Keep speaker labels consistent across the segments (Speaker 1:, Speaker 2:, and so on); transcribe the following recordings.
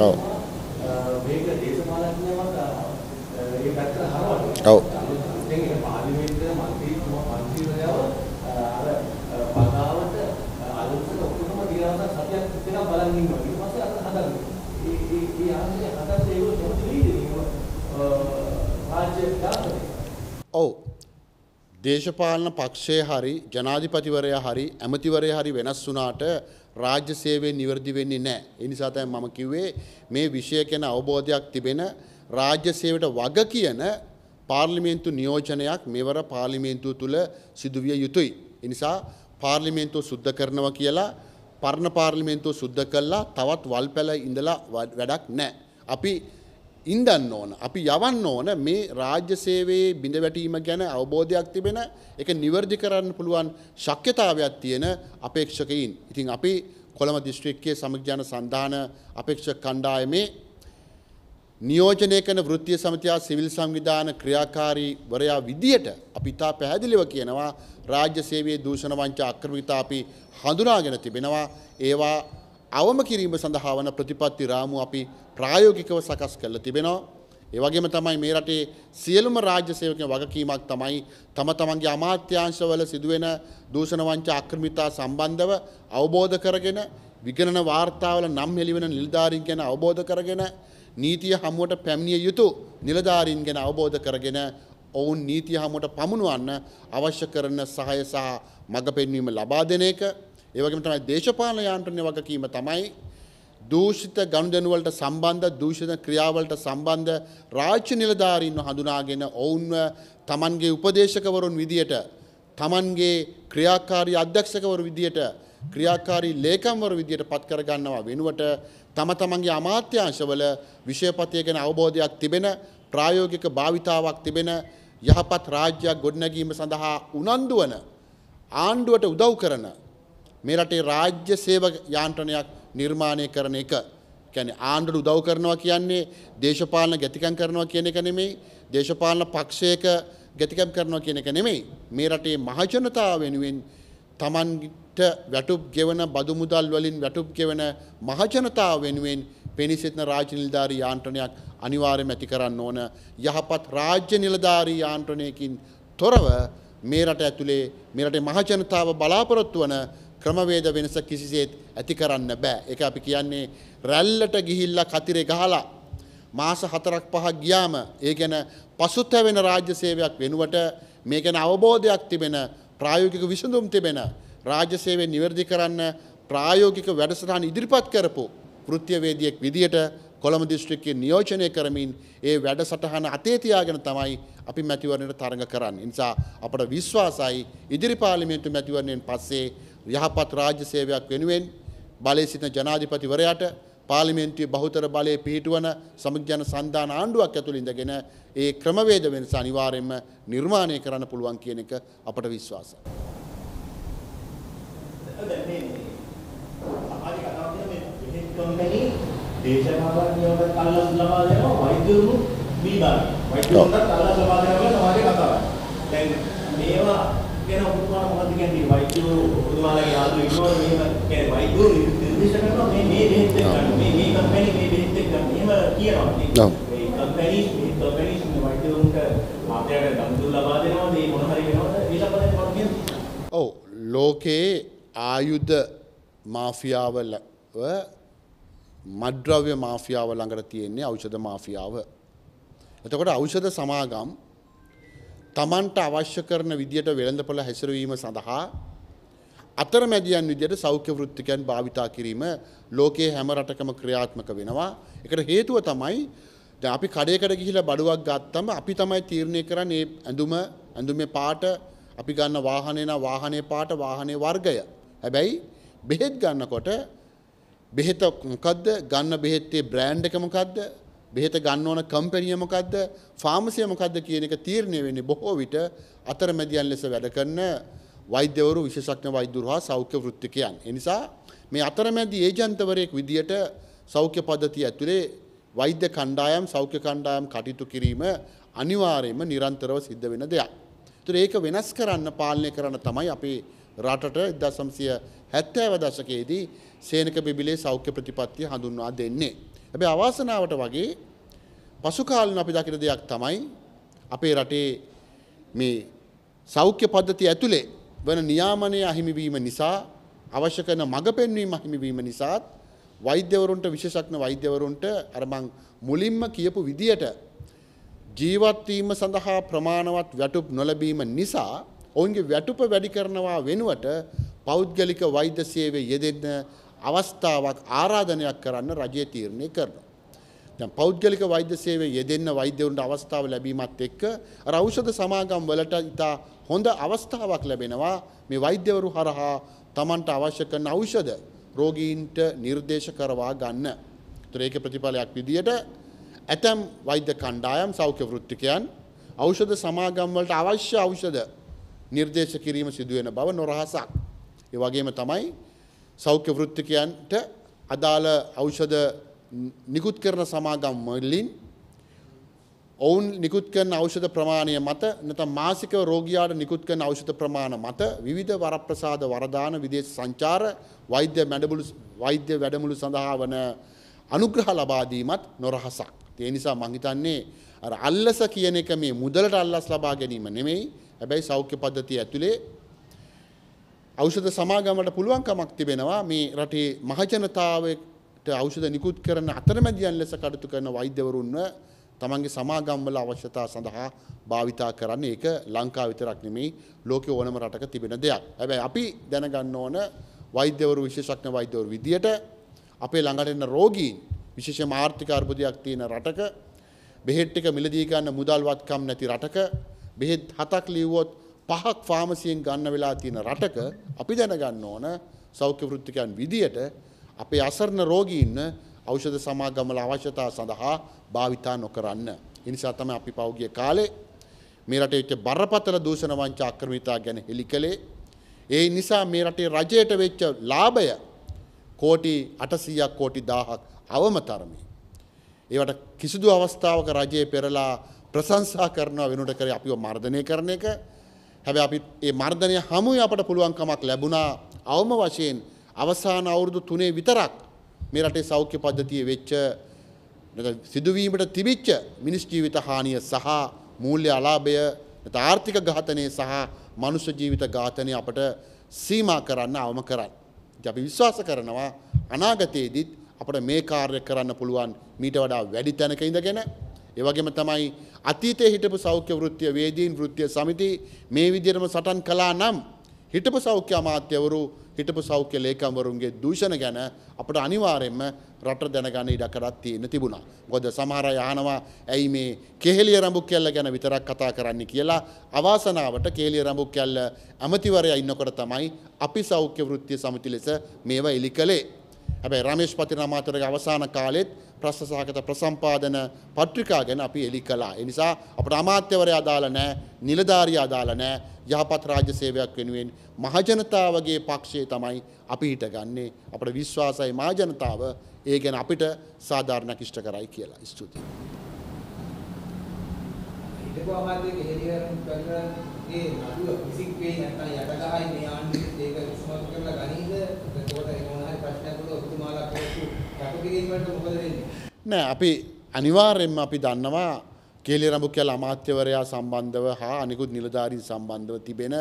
Speaker 1: ඔව්.
Speaker 2: මේක දේශපාලඥයන්ට ඒ පැත්තට හරවන්න.
Speaker 1: ඔව්.
Speaker 2: දැන් ඒක පාර්ලිමේන්තුවේ මන්ත්‍රීතුමා මන්ත්‍රීවරයව අර පතාවට අලුතෙන් ඔක්කොම දිනවස සතියක් දෙකක් බලන් ඉන්නවා. ඊට පස්සේ අර හදන්නේ. ඒ ඒ ඒ ආන්නේ හදන්න ඒගොල්ලෝ කැමති වෙයිද? රාජ්‍ය දාන්නේ.
Speaker 1: ඔව්. දේශපාලන පක්ෂය හරි ජනාධිපතිවරයා හරි ඇමතිවරයා හරි වෙනස් වුණාට රාජ්‍ය සේවය නිවැරදි වෙන්නේ නැහැ. ඒ නිසා තමයි මම කිව්වේ මේ විෂය ගැන අවබෝධයක් තිබෙන රාජ්‍ය සේවයට වග කියන පාර්ලිමේන්තු නියෝජනයක් මෙවර පාර්ලිමේන්තුව තුළ සිදුවිය යුතුයි. ඒ නිසා පාර්ලිමේන්තුව සුද්ධ කරනවා කියලා පරණ පාර්ලිමේන්තුව සුද්ධ කළා තවත් වල්පැල ඉඳලා වැඩක් නැහැ. අපි ඉන්දන්න ඕන. අපි යවන්න ඕන මේ රාජ්‍ය සේවයේ බිඳ වැටීම ගැන අවබෝධයක් තිබෙන එක නිවැරදි කරන්න පුළුවන් ශක්්‍යතාවයක් තියෙන අපේක්ෂකයින්. ඉතින් අපි කොළම දිස්ත්‍රික්කයේ සමගජන සන්ධාන අපේක්ෂ කණ්ඩායමේ නියෝජනය කන වෘත්තිය සමතියා සිවිල් සංවිධාන ක්‍රියාකාරී වරයා විදියට අපි ඉතා පැහැදිලිව කියනවා රාජ්‍ය සේවයේ දූෂණ වංච අක්‍රමිතා අපි හඳුනාගෙන තිබෙනවා ඒවා අවම කිරීම සඳහා වන ප්‍රතිපත්ති රාමු අපි ප්‍රායෝගිකව සකස් කරලා තිබෙනවා. ඒ වගේම තමයි මේ රටේ සියලුම රාජ්‍ය සේවකයන් වගකීමක් තමයි තම තමන්ගේ අමාත්‍යාංශවල සිදුවෙන දූෂණ වංච අක්‍රමිතා සම්බන්ධව අවබෝධ කරගෙන විගණන වාර්තාවල නම් හෙළිවෙන නිලධාරීන් ගැන අවබෝධ කරගෙන නීතිය හමුවට පැමිණිය යුතු නිලධාරීන් ගැන අවබෝධ කරගෙන ඔවුන් නීතිය හමුවට පමුණුවන්න අවශ්‍ය කරන සහය සහ මඟ පෙන්වීම ලබා දෙන එක ඒ වගේම තමයි දේශපාලන යාන්ත්‍රණය වගකීම තමයි දූෂිත ගනුදෙනුවලට සම්බන්ධ දූෂිත ක්‍රියාවලට සම්බන්ධ රාජ්‍ය නිලධාරීන්ව හඳුනාගෙන ඔවුන්ව තමන්ගේ උපදේශකවරුන් විදියට තමන්ගේ ක්‍රියාකාරී අධ්‍යක්ෂකවරු විදියට ක්‍රියාකාරී ලේකම්වරු විදියට පත් කරගන්නවා වෙනුවට තම තමන්ගේ අමාත්‍යංශවල විෂයපතය ගැන අවබෝධයක් තිබෙන ප්‍රායෝගික භාවිතාවක් තිබෙන යහපත් රාජ්‍යයක් ගොඩනැගීම සඳහා උනන්දු වන ආණ්ඩුවට උදව් කරන මේ රටේ රාජ්‍ය සේවක යාන්ත්‍රණයක් නිර්මාණය කරන එක. කියන්නේ ආණ්ඩුවට උදව් කරනවා කියන්නේ දේශපාලන ගැතිකම් කරනවා කියන එක නෙමෙයි. දේශපාලන පක්ෂයක ගැතිකම් කරනවා කියන එක නෙමෙයි. මේ රටේ මහජනතාව වෙනුවෙන් Tamanට වැටුප් ගෙවන බදු මුදල් වලින් වැටුප් ගෙවන මහජනතාව වෙනුවෙන් පෙනී සිටින රාජ්‍ය නිලධාරී යාන්ත්‍රණයක් අනිවාර්යයෙන්ම ඇති කරන්න ඕන. යහපත් රාජ්‍ය නිලධාරී යාන්ත්‍රණයකින් තොරව මේ රට ඇතුලේ මේ රටේ මහජනතාව බලාපොරොත්තු වන ක්‍රමවේද වෙනස කිසිසේත් ඇති කරන්න බෑ. ඒක අපි කියන්නේ රැල්ලට ගිහිල්ලා කතිරේ ගහලා මාස හතරක් පහක් ගියාම ඒ ගැන පසුතැවෙන රාජ්‍ය සේවයක් වෙනුවට මේ ගැන අවබෝධයක් තිබෙන ප්‍රායෝගික විසඳුම් තිබෙන රාජ්‍ය සේවය නිවැරදි කරන්න ප්‍රායෝගික වැඩසටහන් ඉදිරිපත් කරපු කෘත්‍යවේදියෙක් විදියට කොළඹ දිස්ත්‍රික්කයේ නියෝජනය කරමින් ඒ වැඩසටහන අතේ තියාගෙන තමයි අපි මැතිවරණයට තරඟ කරන්නේ. ඒ නිසා අපට විශ්වාසයි ඉදිරි පාර්ලිමේන්තු මැතිවරණයෙන් පස්සේ යහපත් රාජ්‍ය සේවයක් වෙනුවෙන් බලය සිටින ජනාධිපතිවරයාට පාර්ලිමේන්තුවේ බහුතර බලය පිහිටුවන සමගජන සන්ධාන ආණ්ඩුවක් ඇතුළු ඉඳගෙන ඒ ක්‍රමවේද වෙනස අනිවාර්යයෙන්ම නිර්මාණය කරන්න පුළුවන් කියන එක අපට විශ්වාසයි.
Speaker 3: දැන් මේ සමාජ කතාව කියන මේ බෙහෙත් කම්පැනි දේශපාලනයකට කල්ලස් ලබා දෙනවා වෛද්‍යවරු බීබාන. වෛද්‍යවරුන්ට කල්ලස් ලබා දෙනවා කියලා සමාජයේ කතාවක්. දැන් මේවා ගැන ඔබතුමාලා මොකද කියන්නේ වෛද්‍යවරු ඔබතුමාලාගේ යාළුවෝ ඉන්නවනේ මෙහෙම කියන්නේ වෛද්‍යවරු නිර්දේශ කරනවා මේ මේ බෙහෙත් ගන්න. මේ මේ කම්පැනි මේ බෙහෙත් ගන්න. එහෙම කියනවා. මේ කම්පැනි මේ කම්පැනි වෛද්‍යවරුන්ට මාත්‍යාට දම්දුම් ලබා දෙනවා මේ මොන හරි වෙනවද? ඒ සම්බන්ධයෙන් මොකද කියන්නේ?
Speaker 1: ඔව් ලෝකයේ ආයුධ මාෆියාවල මද්‍රව්‍ය මාෆියාව ළඟට තියෙන්නේ ඖෂධ මාෆියාව. එතකොට ඖෂධ සමාගම් තමන්ට අවශ්‍ය කරන විදියට වෙළඳපොළ හැසිරවීම සඳහා අතරමැදියන් විදියට සෞඛ්‍ය වෘත්තිකයන් භාවිතා කිරීම ලෝකයේ හැම රටකම ක්‍රියාත්මක වෙනවා. එකට හේතුව තමයි දැන් අපි කඩේකට ගිහිල්ලා බඩුවක් ගත්තම අපි තමයි තීරණය කරන්නේ ඒ ඇඳුම ඇඳුමේ පාට අපි ගන්න වාහනේ නා වාහනේ පාට වාහනේ වර්ගය. හැබැයි බෙහෙත් ගන්නකොට බෙහෙත මොකද්ද ගන්න බෙහෙත්තේ බ්‍රෑන්ඩ් එක මොකද්ද බෙහෙත ගන්න ඕන කම්පැනිය මොකද්ද ෆාමසිය මොකද්ද කියන එක තීරණය වෙන්නේ බොහෝ විට අතරමැදියන් ලෙස වැඩ කරන වෛද්‍යවරු විශේෂඥ වෛද්‍යවරු හා සෞඛ්‍ය වෘත්තිකයන්. ඒ නිසා මේ අතරමැදි ඒජන්තවරයෙක් විදියට සෞඛ්‍ය පද්ධතිය ඇතුලේ වෛද්‍ය කණ්ඩායම් සෞඛ්‍ය කණ්ඩායම් කටයුතු කිරීම අනිවාර්යයෙන්ම නිරන්තරව සිද්ධ වෙන දෙයක්. ඒතර ඒක වෙනස් කරන්න පාලනය කරන්න තමයි අපේ රටට 1970 දශකයේදී සේනක බිබිලේ සෞඛ්‍ය ප්‍රතිපත්තිය හඳුන්වා දෙන්නේ. හැබැයි අවාසනාවට වගේ පසු කාලෙන අපි දකින දෙයක් තමයි අපේ රටේ මේ සෞඛ්‍ය පද්ධතිය ඇතුලේ වන නියාමනය අහිමිවීම නිසා අවශ්‍ය කරන මඟ පෙන්වීම අහිමිවීම නිසාත් වෛද්‍යවරුන්ට විශේෂඥ වෛද්‍යවරුන්ට අර මං මුලින්ම කියපු විදියට ජීවත්වීම සඳහා ප්‍රමාණවත් වැටුප් නොලැබීම නිසා ඔවුන්ගේ වැටුප වැඩි කරනවා වෙනුවට පෞද්ගලික වෛද්‍ය සේවය යෙදෙන්න අවස්ථාවක් ආරාධනයක් කරන්න රජය තීරණය කරනවා. දැන් පෞද්ගලික වෛද්‍ය සේවය යෙදෙන්න වෛද්‍යවරුන්ට අවස්ථාව ලැබීමත් එක්ක අර ඖෂධ සමාගම් වලට ඉතා හොඳ අවස්ථාවක් ලැබෙනවා මේ වෛද්‍යවරු හරහා Tamanට අවශ්‍ය කරන ඖෂධ රෝගීන්ට නිර්දේශ කරවා ගන්න. ඒතර ඒක ප්‍රතිඵලයක් විදියට ඇතැම් වෛද්‍ය කණ්ඩායම් සෞඛ්‍ය වෘත්තිකයන් ඖෂධ සමාගම් වලට අවශ්‍ය ඖෂධ නිර්දේශ කිරීම සිදුවෙන බව නොරහසක්. ඒ වගේම තමයි සෞඛ්‍ය වෘත්තිකයන්ට අදාළ ඖෂධ නිකුත් කරන සමාගම් වලින් ඔවුන් නිකුත් කරන ඖෂධ ප්‍රමාණය මත නැත්නම් මාසිකව රෝගියාට නිකුත් කරන ඖෂධ ප්‍රමාණ මත විවිධ වරප්‍රසාද වරදාන විදේශ සංචාර වෛද්‍ය වැඩමුළු වෛද්‍ය වැඩමුළු සඳහා වන අනුග්‍රහ ලබා දීමත් නොරහසක්. ඒ නිසා මං හිතන්නේ අර අල්ලස කියන එක මේ මුදලට අල්ලස් ලබා ගැනීම නෙමෙයි. හැබැයි සෞඛ්‍ය පද්ධතිය ඇතුලේ ඖෂධ සමාගමට පුළුවන්කමක් තිබෙනවා මේ රටේ මහජනතාවට ඖෂධ නිකුත් කරන අතරමැදියන් ලෙස කටයුතු කරන වෛද්‍යවරුන්ව තමන්ගේ සමාගම්වල අවශ්‍යතා සඳහා භාවිතා කරන්න ඒක ලංකා විතරක් නෙමෙයි ලෝකෙ ඕනම රටක තිබෙන දෙයක්. හැබැයි අපි දැනගන්න ඕන වෛද්‍යවරු විශේෂඥ වෛද්‍යවරු විදියට අපේ ළඟට එන රෝගීන් විශේෂම ආර්ථික අර්බුදයක් තියෙන රටක බෙහෙත් ටික මිලදී ගන්න මුදල්වත්කම් නැති රටක බෙහෙත් හතක් ලිව්වොත් පහක් ෆාමසියෙන් ගන්න වෙලා තියෙන රටක අපි දැනගන්න ඕන සෞඛ්‍ය වෘත්තිකයන් විදියට අපේ අසරණ රෝගීන් ඖෂධ සමාගමල අවශ්‍යතා සඳහා භාවිතා නොකරන්න. ඒ නිසා තමයි අපි පෞගිය කාලේ මේ රටේ වෙච්ච බරපතල දූෂණ වංචා ආක්‍රමිතා ගැන හෙළි කළේ. ඒ නිසා මේ රටේ රජයට වෙච්ච ලාභය කෝටි 800ක් කෝටි 1000ක් අවම තරමේ. ඒවට කිසිදු අවස්ථාවක රජයේ පෙරලා ප්‍රශංසා කරනවා වෙනුවට කරේ අපිව මර්ධනය කරන එක. හැබැයි අපි ඒ මර්ධනය හමුවේ අපට පුළුවන්කමක් ලැබුණා අවම වශයෙන් අවසාන අවුරුදු තුනේ විතරක් මේ රටේ සෞඛ්‍ය පද්ධතිය වෙච්ච සිදුවීමට තිබිච්ච මිනිස් ජීවිත හානිය සහ මූල්‍ය අලාභය නැත්නම් ආර්ථික ඝාතනය සහ මනුෂ්‍ය ජීවිත ඝාතනය අපට සීමා කරන්න අවම කරන්න. ඉතින් අපි විශ්වාස කරනවා අනාගතයේදීත් අපට මේ කාර්ය කරන්න පුළුවන් මීට වඩා වැඩි තැනක ඉඳගෙන ඒ වගේම තමයි අතීතයේ හිටපු සෞඛ්‍ය වෘත්තීය වේදීන් වෘත්තීය සමිති මේ විදිහටම සටන් කළා නම් හිටපු සෞඛ්‍ය අමාත්‍යවරු හිටපු සෞඛ්‍ය ලේකම්වරුන්ගේ දූෂණ ගැන අපට අනිවාර්යෙන්ම රට දැනගන්න ඉඩකඩක් තියෙන තිබුණා. මොකද සමහර අය අහනවා ඇයි මේ කෙහෙලිය රඹුක් කැල්ල ගැන විතරක් කතා කරන්නේ කියලා අවාසනාවට කෙහෙලිය රඹුක් කැල්ල ඇමතිවරයා ඉන්නකොට තමයි අපි සෞඛ්‍ය වෘත්තීය සමිති ලෙස මේවා එලි කළේ. හැබැයි රමේෂ් පතිරාමාතරගේ අවසාන කාලෙත් ප්‍රශ්න සහගත ප්‍රසම්පාදන පත්‍රිකා ගැන අපි එලි කළා. ඒ නිසා අපට අමාත්‍යවරයා අදාළ නැහැ, නිලධාරියා අදාළ නැහැ. යහපත් රාජ්‍ය සේවයක් වෙනුවෙන් මහජනතාවගේ පක්ෂයේ තමයි අපි හිටගන්නේ. අපට විශ්වාසයි මහජනතාව ඒ ගැන අපිට සාධාරණයක් ඉෂ්ට කරයි කියලා. ස්තුතියි.
Speaker 4: හිටපු අමාත්‍යගේ හෙලියරන් කරනගේ නඩුව විසික් වෙයි නැත්නම් යටගහයි මේ ආණ්ඩුවේ ඒක ඉස්මතු කරලා ගනීද එතකොට ඒ මොන හරි ප්‍රශ්නයක් වුණොත් ඔබතුමාලා කොහොමද කටපිරීමට මොකද වෙන්නේ
Speaker 1: නෑ අපි අනිවාර්යෙන්ම අපි දන්නවා කේලිය රඹුකැල අමාත්‍යවරයා සම්බන්ධව හා අනිකුත් නිලධාරීන් සම්බන්ධව තිබෙන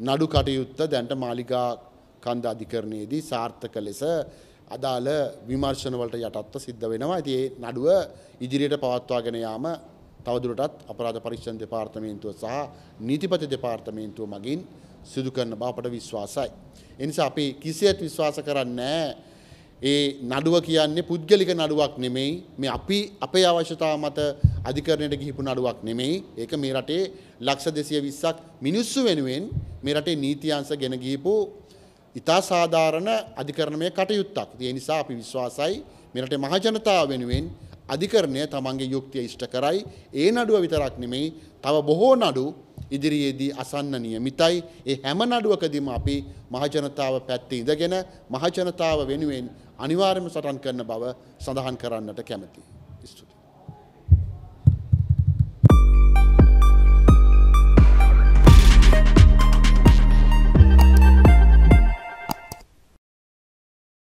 Speaker 1: නඩු කටයුත්ත දැන්ට මාලිගා කන්ද අධිකරණයේදී සාර්ථක ලෙස අදාළ විමර්ශනවලට යටත්ව සිද්ධ වෙනවා. ඉතින් ඒ නඩුව ඉදිරියට පවත්වාගෙන යාම තවදුරටත් අපරාධ පරීක්ෂණ දෙපාර්තමේන්තුව සහ නීතිපති දෙපාර්තමේන්තුව මගින් සිදු කරන බව අපට විශ්වාසයි. ඒ නිසා අපි කිසියත් විශ්වාස කරන්නේ ඒ නඩුව කියන්නේ පුද්ගලික නඩුවක් නෙමෙයි මේ අපි අපේ අවශ්‍යතාව මත අධිකරණයට ගිහිපු නඩුවක් නෙමෙයි ඒක මේ රටේ ලක්ෂ 220ක් මිනිස්සු වෙනුවෙන් මේ රටේ නීති අංශ ගෙන ගිහිපු ඉතා සාධාරණ අධිකරණමය කටයුත්තක්. ඒ නිසා අපි විශ්වාසයි මේ රටේ මහජනතාව වෙනුවෙන් අධිකරණය තමන්ගේ යුක්තිය ඉෂ්ට කරයි. ඒ නඩුව විතරක් නෙමෙයි තව බොහෝ නඩු ඉදිරියේදී අසන්න නියමිතයි. ඒ හැම නඩුවකදීම අපි මහජනතාව පැත්තේ ඉඳගෙන මහජනතාව වෙනුවෙන් අනිවාර්යයෙන්ම සටන් කරන බව සඳහන් කරන්නට කැමැතියි. ස්තුතියි.